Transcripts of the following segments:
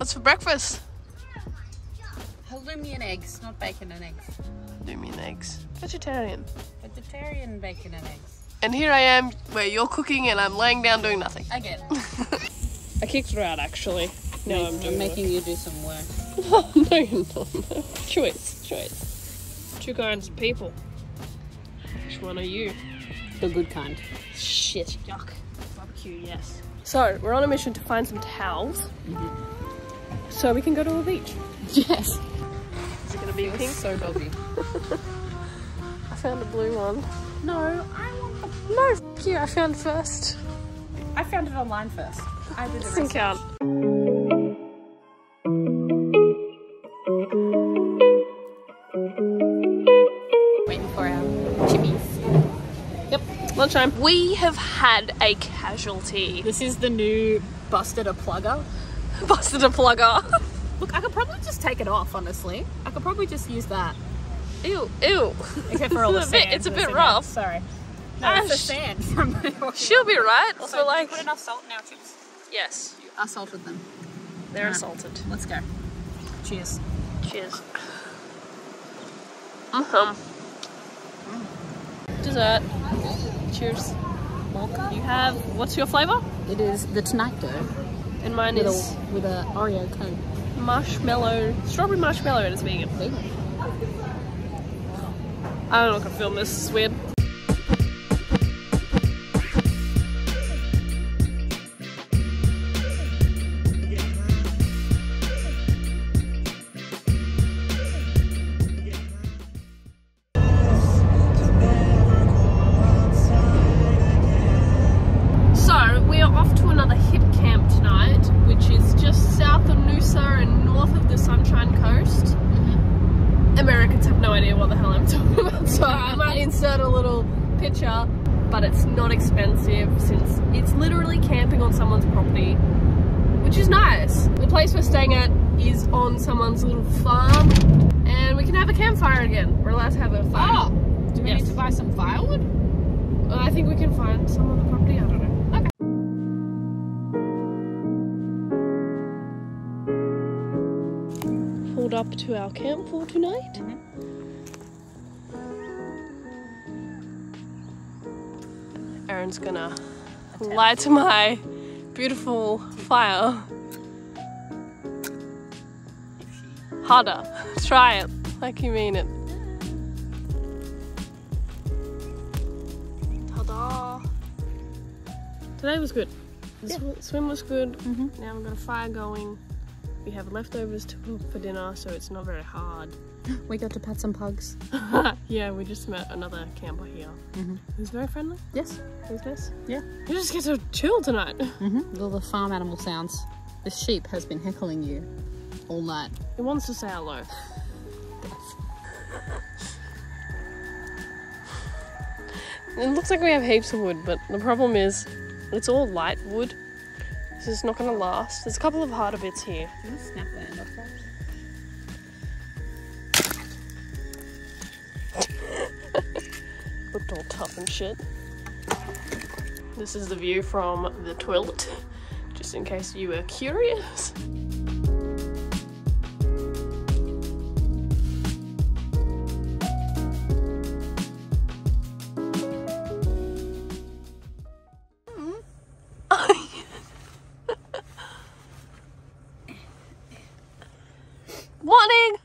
What's for breakfast? Halloumi and eggs, not bacon and eggs. Halloumi and eggs. Vegetarian. Vegetarian bacon and eggs. And here I am where you're cooking and I'm laying down doing nothing. i Again. I kicked her out actually. No, I'm doing making you do some work. no, you're not. Choice, choice. Two kinds of people. Which one are you? The good kind. Shit, yuck. Barbecue, yes. So, we're on a mission to find some towels mm-hmm. So we can go to the beach. Yes. Is it gonna be pink? So doggy. I found a blue one. no, I want the. No, f you, I found first. I found it online first. I did the Doesn't count. Waiting for our chimneys. Yep, lunchtime. We have had a casualty. This is the new busted a plugger. Busted a plugger. Look, I could probably just take it off, honestly. I could probably just use that. ew, ew. Except for all the It's a bit- sand. it's a bit in it. rough. Sorry. No, it's the sand from the She'll be right. Also, so like, did you put enough salt in our chips? yes, I salted them. they're Right. assaulted. Let's go. Cheers. Cheers. Um. Dessert. Cheers. Welcome. You have what's your flavor? It is the tonight dough And mine with is a with a Oreo cone. marshmallow, strawberry marshmallow, and it's vegan. I don't know if I can film this. It's weird. Little picture, but it's not expensive since it's literally camping on someone's property, which is nice. The place we're staying at is on someone's little farm, and we can have a campfire again. We're allowed to have a fire. Oh, do we Yes. need to buy some firewood? Well, I think we can find some on the property. I don't know. Okay. Pulled up to our camp for tonight. Mm-hmm. Erin's gonna light my beautiful fire. Harder. Try it like you mean it. Ta-da! Today was good. The sw- swim was good. Mm-hmm. Now we've got a fire going. We have leftovers to cook for dinner, so it's not very hard. We got to pet some pugs. yeah, we just met another camper here. Who's very friendly. Yes. Who's nice. Yeah. We just get to chill tonight. Mm-hmm. All the farm animal sounds. The sheep has been heckling you all night. It wants to say hello. It looks like we have heaps of wood, but the problem is it's all light wood. This is not going to last. There's a couple of harder bits here. Can you snap the end off Looked all tough and shit. This is the view from the toilet, just in case you were curious. Morning!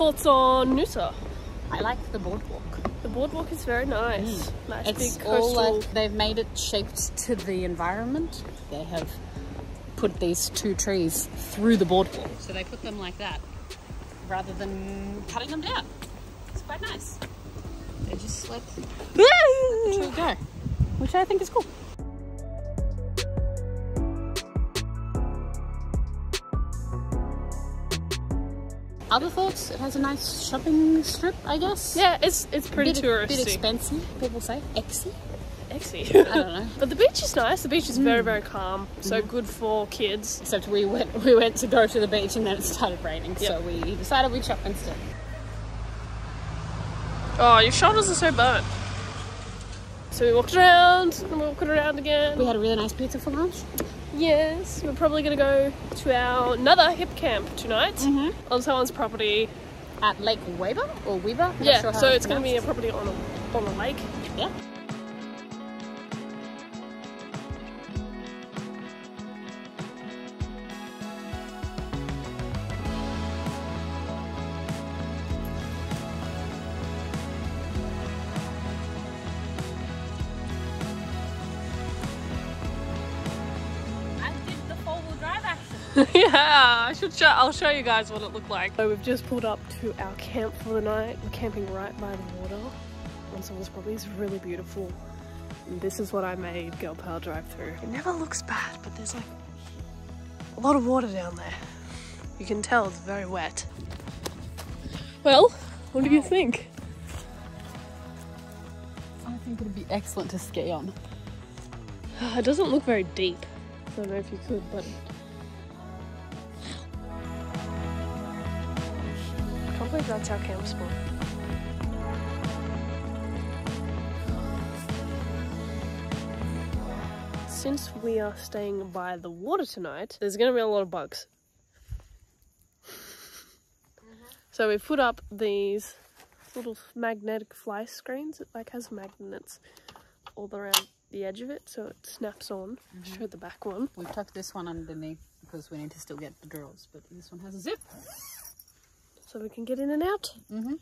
Thoughts on Noosa? I like the boardwalk. The boardwalk is very nice. Mm. Nice It's big all coastal. like they've made it shaped to the environment. They have put these two trees through the boardwalk. So they put them like that rather than cutting them down. It's quite nice. They just let the tree go, which I think is cool. Other thoughts? It has a nice shopping strip, I guess. yeah, it's it's pretty bit, touristy. bit expensive, people say. Exy. Exy. I don't know. but the beach is nice. The beach is very, mm. very calm. So mm-hmm. good for kids. Except we went we went to go to the beach and then it started raining, so we decided we'd shop instead. Oh, your shoulders are so burnt. So we walked around, and we walked around again. We had a really nice pizza for lunch. Yes, we're probably gonna go to our another Hipcamp tonight Mm-hmm. on someone's property. At Lake Weyba or Weber? Not Yeah, sure so it's gonna be a property on a on a lake. Yeah. yeah, I should show. I'll show you guys what it looked like. So we've just pulled up to our camp for the night. We're camping right by the water on someone's property. It's really beautiful. And this is what I made Girl Power drive through. It never looks bad, but there's like a lot of water down there. You can tell it's very wet. Well, what do you think? I think it'd be excellent to ski on. It doesn't look very deep. I don't know if you could, but. Believe that's our camp spot. Since we are staying by the water tonight, there's going to be a lot of bugs. Mm-hmm. So we put up these little magnetic fly screens. It like has magnets all around the edge of it, so it snaps on. Mm-hmm. Show the back one. We tucked this one underneath because we need to still get the drawers, but this one has a zip. So we can get in and out. Mm-hmm.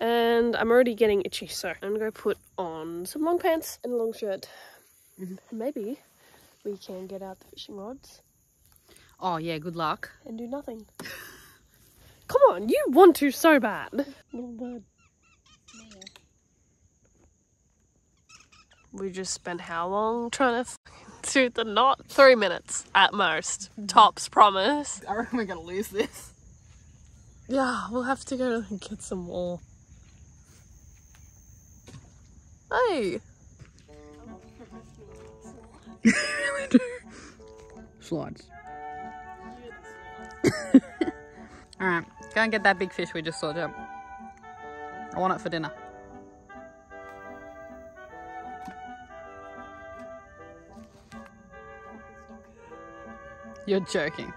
And I'm already getting itchy, so I'm gonna go put on some long pants and a long shirt. Mhm. Maybe we can get out the fishing rods Oh yeah, good luck. and do nothing. Come on, you want to so bad. Little bird. We just spent how long trying to f- do the knot? Three minutes at most. Tops, promise. I reckon we're gonna lose this. Yeah, we'll have to go and get some more. Hey! Slides. Alright, go and get that big fish we just saw, Jeb. I want it for dinner. You're joking.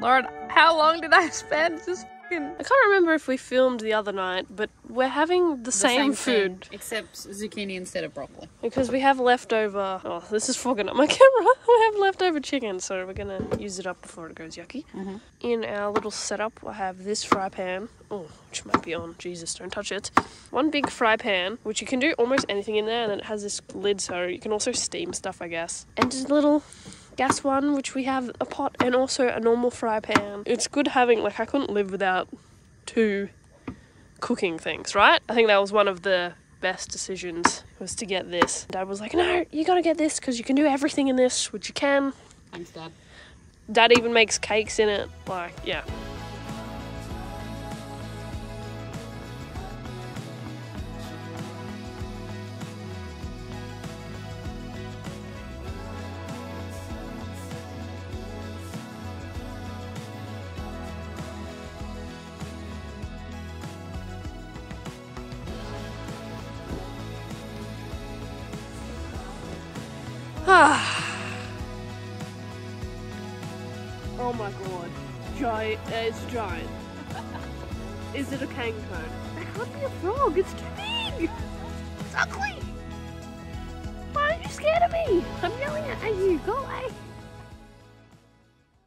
Lord, how long did I spend just fucking I can't remember if we filmed the other night, but we're having the, same, food except zucchini instead of broccoli. because we have leftover. Oh, this is fogging up my camera. We have leftover chicken, so we're gonna use it up before it goes yucky. Mhm. In our little setup, I have this fry pan. Oh, which might be on. Jesus, don't touch it. One big fry pan, which you can do almost anything in there, and it has this lid, so you can also steam stuff, I guess. And just a little gas one, which we have a pot and also a normal fry pan. It's good having like I couldn't live without two cooking things, right? I think that was one of the best decisions was to get this. Dad was like, "No, you got to get this because you can do everything in this, which you can." Thanks, Dad. Dad even makes cakes in it. Like, yeah. oh my god. Giant. It's giant. Is it a kangaroo? That can't be a frog. It's too big. It's ugly. Why are you scared of me? I'm yelling at you. Go away.